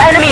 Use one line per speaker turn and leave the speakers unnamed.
enemy